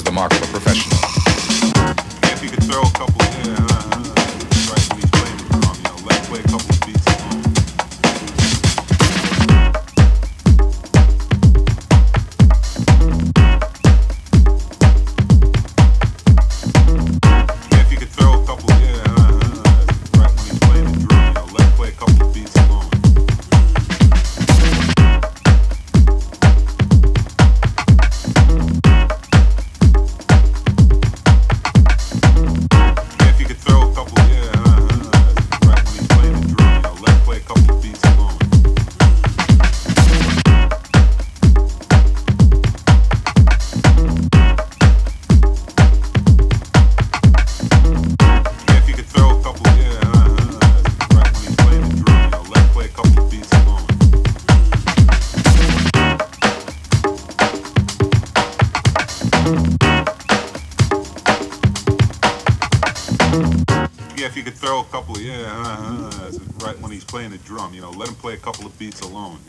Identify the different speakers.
Speaker 1: is the mark of a professional. If you could throw a couple, uh, right, you know, let's play a couple of beats. If you could throw a couple, uh, right when he's playing the drum, you know, let's play a couple of beats along. throw a couple of, yeah, uh, uh, right when he's playing the drum, you know, let him play a couple of beats alone.